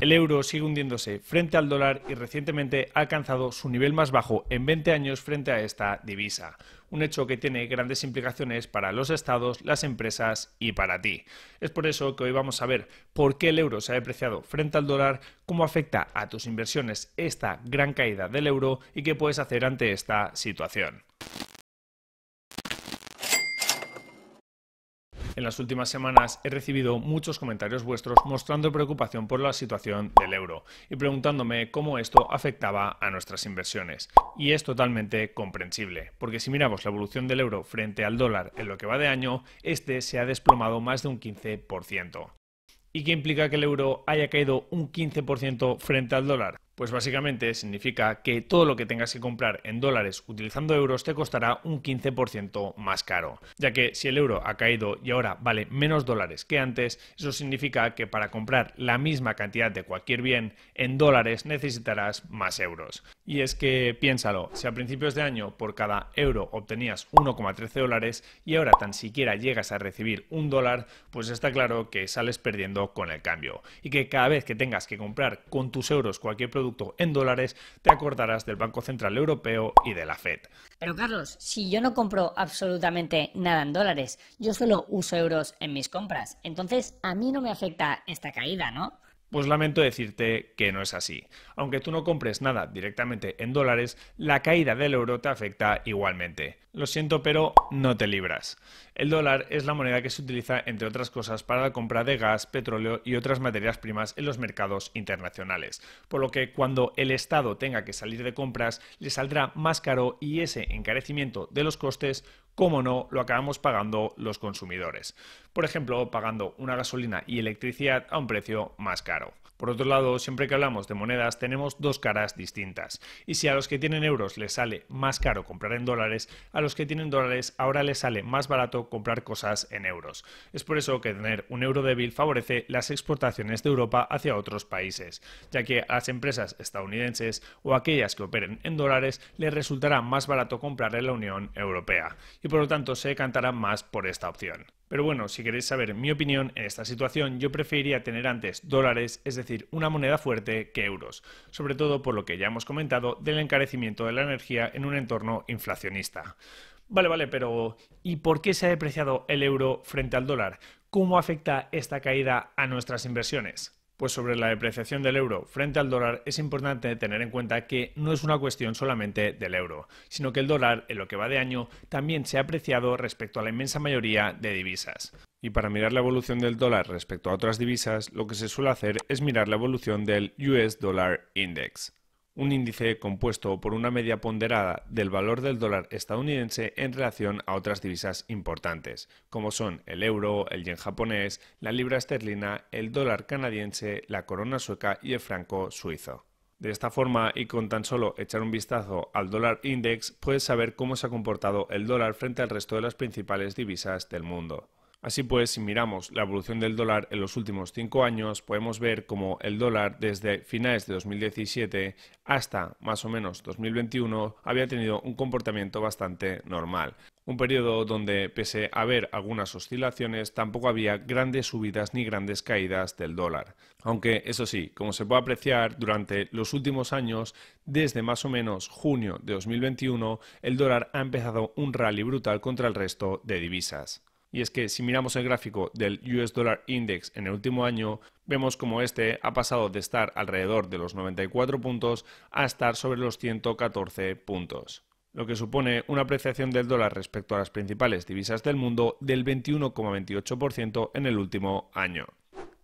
El euro sigue hundiéndose frente al dólar y recientemente ha alcanzado su nivel más bajo en 20 años frente a esta divisa. Un hecho que tiene grandes implicaciones para los estados, las empresas y para ti. Es por eso que hoy vamos a ver por qué el euro se ha depreciado frente al dólar, cómo afecta a tus inversiones esta gran caída del euro y qué puedes hacer ante esta situación. En las últimas semanas he recibido muchos comentarios vuestros mostrando preocupación por la situación del euro y preguntándome cómo esto afectaba a nuestras inversiones. Y es totalmente comprensible, porque si miramos la evolución del euro frente al dólar en lo que va de año, este se ha desplomado más de un 15%. ¿Y qué implica que el euro haya caído un 15% frente al dólar? Pues básicamente significa que todo lo que tengas que comprar en dólares utilizando euros te costará un 15% más caro, ya que si el euro ha caído y ahora vale menos dólares que antes, eso significa que para comprar la misma cantidad de cualquier bien en dólares necesitarás más euros. Y es que piénsalo, si a principios de año por cada euro obtenías 1,13 dólares y ahora tan siquiera llegas a recibir un dólar, pues está claro que sales perdiendo con el cambio y que cada vez que tengas que comprar con tus euros cualquier producto en dólares, te acordarás del Banco Central Europeo y de la Fed. Pero Carlos, si yo no compro absolutamente nada en dólares, yo solo uso euros en mis compras, entonces a mí no me afecta esta caída, ¿no? Pues lamento decirte que no es así. Aunque tú no compres nada directamente en dólares, la caída del euro te afecta igualmente. Lo siento, pero no te libras. El dólar es la moneda que se utiliza, entre otras cosas, para la compra de gas, petróleo y otras materias primas en los mercados internacionales. Por lo que cuando el Estado tenga que salir de compras, le saldrá más caro y ese encarecimiento de los costes, como no, lo acabamos pagando los consumidores. Por ejemplo, pagando una gasolina y electricidad a un precio más caro. Por otro lado, siempre que hablamos de monedas tenemos dos caras distintas. Y si a los que tienen euros les sale más caro comprar en dólares, a los que tienen dólares ahora les sale más barato comprar cosas en euros. Es por eso que tener un euro débil favorece las exportaciones de Europa hacia otros países, ya que a las empresas estadounidenses o aquellas que operen en dólares les resultará más barato comprar en la Unión Europea y por lo tanto se decantarán más por esta opción. Pero bueno, si queréis saber mi opinión en esta situación, yo preferiría tener antes dólares, es decir, una moneda fuerte, que euros, sobre todo por lo que ya hemos comentado del encarecimiento de la energía en un entorno inflacionista. Vale, vale, pero ¿y por qué se ha depreciado el euro frente al dólar? ¿Cómo afecta esta caída a nuestras inversiones? Pues sobre la depreciación del euro frente al dólar es importante tener en cuenta que no es una cuestión solamente del euro, sino que el dólar en lo que va de año también se ha apreciado respecto a la inmensa mayoría de divisas. Y para mirar la evolución del dólar respecto a otras divisas, lo que se suele hacer es mirar la evolución del US Dollar Index un índice compuesto por una media ponderada del valor del dólar estadounidense en relación a otras divisas importantes, como son el euro, el yen japonés, la libra esterlina, el dólar canadiense, la corona sueca y el franco suizo. De esta forma, y con tan solo echar un vistazo al dólar index, puedes saber cómo se ha comportado el dólar frente al resto de las principales divisas del mundo. Así pues, si miramos la evolución del dólar en los últimos cinco años, podemos ver cómo el dólar desde finales de 2017 hasta más o menos 2021 había tenido un comportamiento bastante normal. Un periodo donde, pese a haber algunas oscilaciones, tampoco había grandes subidas ni grandes caídas del dólar. Aunque, eso sí, como se puede apreciar, durante los últimos años, desde más o menos junio de 2021, el dólar ha empezado un rally brutal contra el resto de divisas. Y es que si miramos el gráfico del US Dollar Index en el último año, vemos como este ha pasado de estar alrededor de los 94 puntos a estar sobre los 114 puntos lo que supone una apreciación del dólar respecto a las principales divisas del mundo del 21,28% en el último año.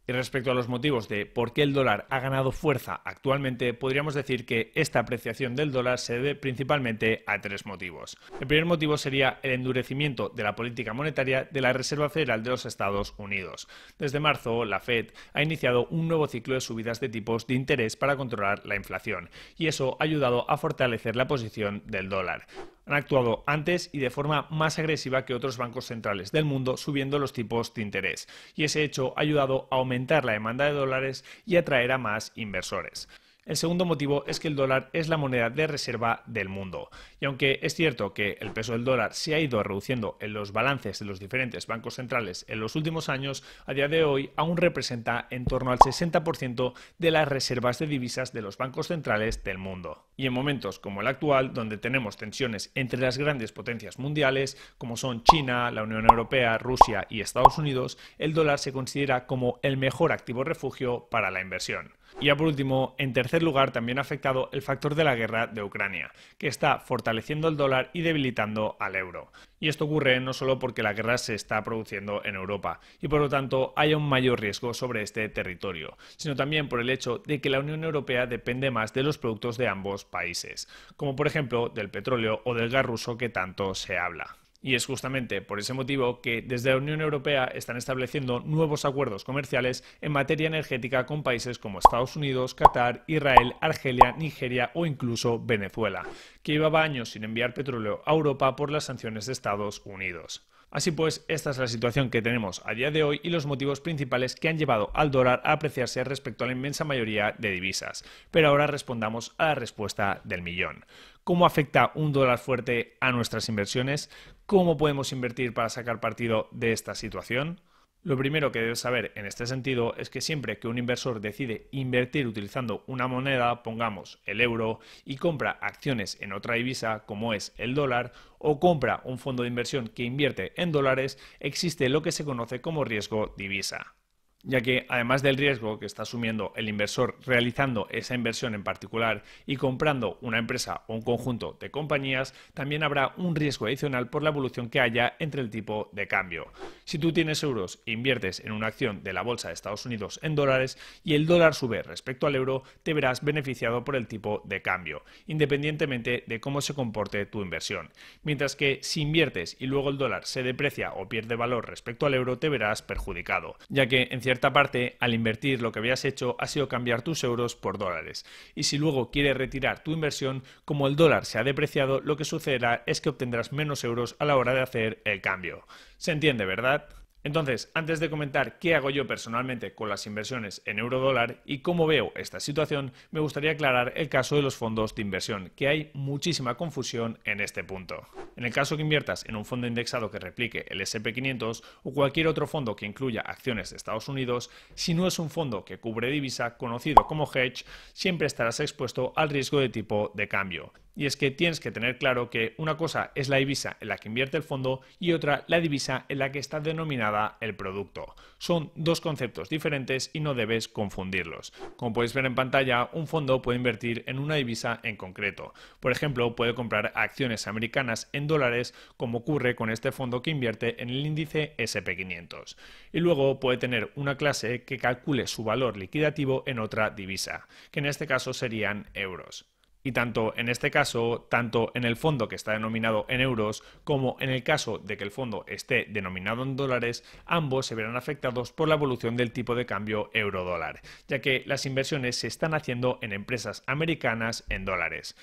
Y respecto a los motivos de por qué el dólar ha ganado fuerza actualmente, podríamos decir que esta apreciación del dólar se debe principalmente a tres motivos. El primer motivo sería el endurecimiento de la política monetaria de la Reserva Federal de los Estados Unidos. Desde marzo, la Fed ha iniciado un nuevo ciclo de subidas de tipos de interés para controlar la inflación, y eso ha ayudado a fortalecer la posición del dólar han actuado antes y de forma más agresiva que otros bancos centrales del mundo subiendo los tipos de interés, y ese hecho ha ayudado a aumentar la demanda de dólares y atraer a más inversores. El segundo motivo es que el dólar es la moneda de reserva del mundo. Y aunque es cierto que el peso del dólar se ha ido reduciendo en los balances de los diferentes bancos centrales en los últimos años, a día de hoy aún representa en torno al 60% de las reservas de divisas de los bancos centrales del mundo. Y en momentos como el actual, donde tenemos tensiones entre las grandes potencias mundiales, como son China, la Unión Europea, Rusia y Estados Unidos, el dólar se considera como el mejor activo refugio para la inversión. Y ya por último, en tercer lugar, también ha afectado el factor de la guerra de Ucrania, que está fortaleciendo el dólar y debilitando al euro. Y esto ocurre no solo porque la guerra se está produciendo en Europa y por lo tanto haya un mayor riesgo sobre este territorio, sino también por el hecho de que la Unión Europea depende más de los productos de ambos países, como por ejemplo del petróleo o del gas ruso que tanto se habla. Y es justamente por ese motivo que desde la Unión Europea están estableciendo nuevos acuerdos comerciales en materia energética con países como Estados Unidos, Qatar, Israel, Argelia, Nigeria o incluso Venezuela, que llevaba años sin enviar petróleo a Europa por las sanciones de Estados Unidos. Así pues, esta es la situación que tenemos a día de hoy y los motivos principales que han llevado al dólar a apreciarse respecto a la inmensa mayoría de divisas. Pero ahora respondamos a la respuesta del millón. ¿Cómo afecta un dólar fuerte a nuestras inversiones? ¿Cómo podemos invertir para sacar partido de esta situación? Lo primero que debes saber en este sentido es que siempre que un inversor decide invertir utilizando una moneda, pongamos el euro, y compra acciones en otra divisa como es el dólar, o compra un fondo de inversión que invierte en dólares, existe lo que se conoce como riesgo divisa ya que además del riesgo que está asumiendo el inversor realizando esa inversión en particular y comprando una empresa o un conjunto de compañías, también habrá un riesgo adicional por la evolución que haya entre el tipo de cambio. Si tú tienes euros e inviertes en una acción de la bolsa de Estados Unidos en dólares y el dólar sube respecto al euro, te verás beneficiado por el tipo de cambio, independientemente de cómo se comporte tu inversión. Mientras que si inviertes y luego el dólar se deprecia o pierde valor respecto al euro, te verás perjudicado, ya que en cierta parte, al invertir lo que habías hecho ha sido cambiar tus euros por dólares. Y si luego quieres retirar tu inversión, como el dólar se ha depreciado, lo que sucederá es que obtendrás menos euros a la hora de hacer el cambio. ¿Se entiende, verdad? Entonces, antes de comentar qué hago yo personalmente con las inversiones en euro-dólar y cómo veo esta situación, me gustaría aclarar el caso de los fondos de inversión, que hay muchísima confusión en este punto. En el caso que inviertas en un fondo indexado que replique el SP500 o cualquier otro fondo que incluya acciones de Estados Unidos, si no es un fondo que cubre divisa conocido como hedge, siempre estarás expuesto al riesgo de tipo de cambio. Y es que tienes que tener claro que una cosa es la divisa en la que invierte el fondo y otra la divisa en la que está denominada el producto. Son dos conceptos diferentes y no debes confundirlos. Como puedes ver en pantalla, un fondo puede invertir en una divisa en concreto. Por ejemplo, puede comprar acciones americanas en dólares como ocurre con este fondo que invierte en el índice SP500. Y luego puede tener una clase que calcule su valor liquidativo en otra divisa, que en este caso serían euros. Y tanto en este caso, tanto en el fondo que está denominado en euros, como en el caso de que el fondo esté denominado en dólares, ambos se verán afectados por la evolución del tipo de cambio euro-dólar, ya que las inversiones se están haciendo en empresas americanas en dólares.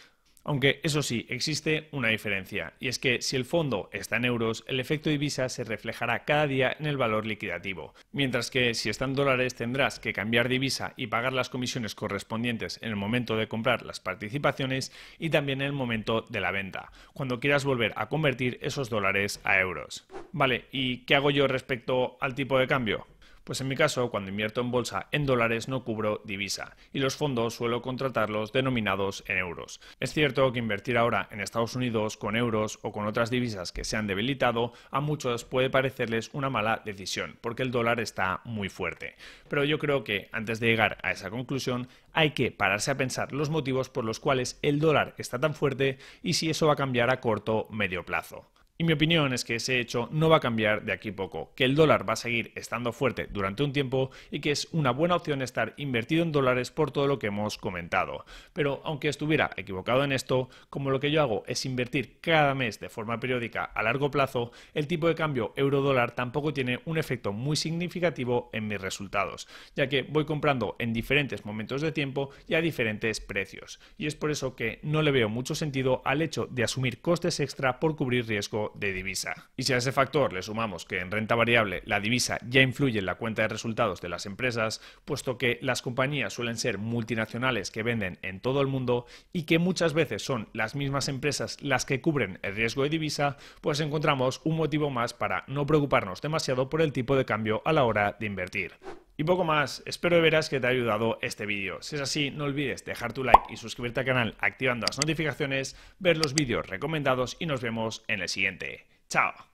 Aunque eso sí, existe una diferencia, y es que si el fondo está en euros, el efecto divisa se reflejará cada día en el valor liquidativo, mientras que si está en dólares tendrás que cambiar divisa y pagar las comisiones correspondientes en el momento de comprar las participaciones y también en el momento de la venta, cuando quieras volver a convertir esos dólares a euros. Vale, ¿y qué hago yo respecto al tipo de cambio? Pues en mi caso, cuando invierto en bolsa en dólares no cubro divisa y los fondos suelo contratarlos denominados en euros. Es cierto que invertir ahora en Estados Unidos con euros o con otras divisas que se han debilitado a muchos puede parecerles una mala decisión porque el dólar está muy fuerte. Pero yo creo que antes de llegar a esa conclusión hay que pararse a pensar los motivos por los cuales el dólar está tan fuerte y si eso va a cambiar a corto o medio plazo. Y mi opinión es que ese hecho no va a cambiar de aquí poco, que el dólar va a seguir estando fuerte durante un tiempo y que es una buena opción estar invertido en dólares por todo lo que hemos comentado. Pero aunque estuviera equivocado en esto, como lo que yo hago es invertir cada mes de forma periódica a largo plazo, el tipo de cambio euro-dólar tampoco tiene un efecto muy significativo en mis resultados, ya que voy comprando en diferentes momentos de tiempo y a diferentes precios. Y es por eso que no le veo mucho sentido al hecho de asumir costes extra por cubrir riesgo de divisa. Y si a ese factor le sumamos que en renta variable la divisa ya influye en la cuenta de resultados de las empresas, puesto que las compañías suelen ser multinacionales que venden en todo el mundo y que muchas veces son las mismas empresas las que cubren el riesgo de divisa, pues encontramos un motivo más para no preocuparnos demasiado por el tipo de cambio a la hora de invertir. Y poco más, espero de veras que te haya ayudado este vídeo. Si es así, no olvides dejar tu like y suscribirte al canal activando las notificaciones, ver los vídeos recomendados y nos vemos en el siguiente. ¡Chao!